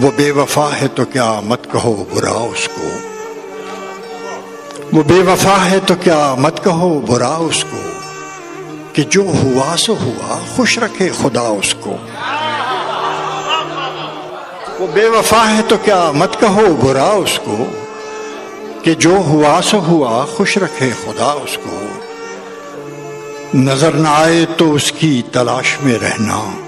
وہ بے وفا ہے تو کیا مت کہو برا اس کو؟ وہ بے وفا ہے تو کیا مت کہو برا اس کو؟ کہ جو ہوا سو ہوا، خوش رکھے خدا اس کو۔ وہ بے وفا ہے تو کیا مت کہو برا اس کو؟ کہ جو ہوا سو ہوا، خوش رکھے خدا اس کو۔ نظر نہ آئے تو اس کی تلاش میں رہنا۔